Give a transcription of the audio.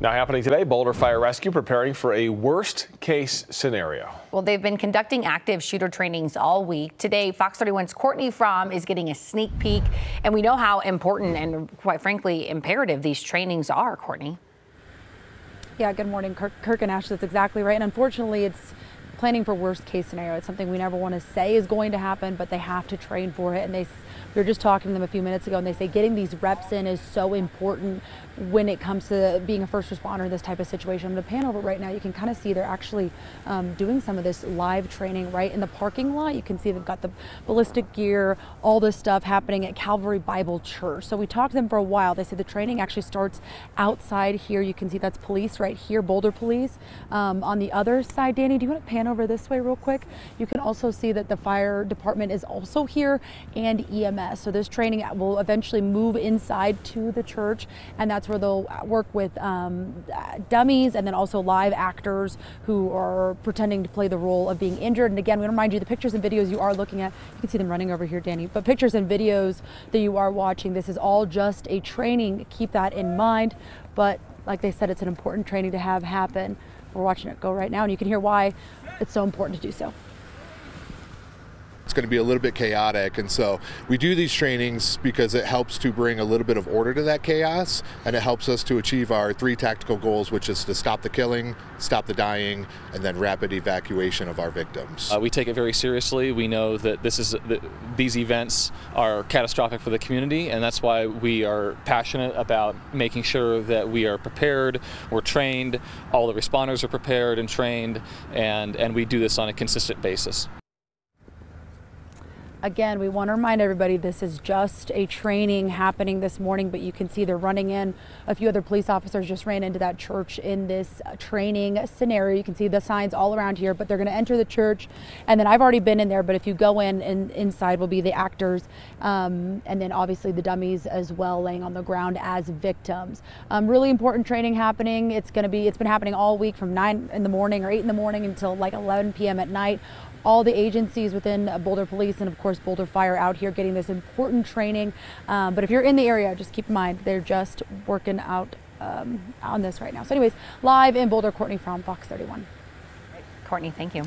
Now happening today, Boulder Fire Rescue preparing for a worst case scenario. Well, they've been conducting active shooter trainings all week. Today, Fox 31's Courtney Fromm is getting a sneak peek, and we know how important and quite frankly imperative these trainings are, Courtney. Yeah, good morning, Kirk, Kirk and Ash. That's exactly right. And unfortunately, it's planning for worst case scenario. It's something we never want to say is going to happen, but they have to train for it. And they, we were just talking to them a few minutes ago, and they say getting these reps in is so important when it comes to being a first responder in this type of situation. I'm going to pan over right now. You can kind of see they're actually um, doing some of this live training right in the parking lot. You can see they've got the ballistic gear, all this stuff happening at Calvary Bible Church. So we talked to them for a while. They said the training actually starts outside here. You can see that's police right here, Boulder Police. Um, on the other side, Danny, do you want to pan over this way real quick? You can also see that the fire department is also here and EMS. So this training will eventually move inside to the church, and that's where they'll work with um, dummies and then also live actors who are pretending to play the role of being injured. And again, we remind you the pictures and videos you are looking at, you can see them running over here, Danny, but pictures and videos that you are watching, this is all just a training. Keep that in mind. But like they said, it's an important training to have happen. We're watching it go right now, and you can hear why it's so important to do so going to be a little bit chaotic. And so we do these trainings because it helps to bring a little bit of order to that chaos and it helps us to achieve our three tactical goals, which is to stop the killing, stop the dying, and then rapid evacuation of our victims. Uh, we take it very seriously. We know that this is that these events are catastrophic for the community, and that's why we are passionate about making sure that we are prepared, we're trained, all the responders are prepared and trained, and, and we do this on a consistent basis. Again, we want to remind everybody this is just a training happening this morning, but you can see they're running in. A few other police officers just ran into that church in this uh, training scenario. You can see the signs all around here, but they're going to enter the church. And then I've already been in there, but if you go in, and inside will be the actors, um, and then obviously the dummies as well, laying on the ground as victims. Um, really important training happening. It's going to be, it's been happening all week from 9 in the morning or 8 in the morning until like 11 p.m. at night all the agencies within Boulder Police and of course Boulder Fire out here getting this important training. Um, but if you're in the area, just keep in mind they're just working out um, on this right now. So anyways, live in Boulder, Courtney Fromm Fox 31. Courtney, thank you.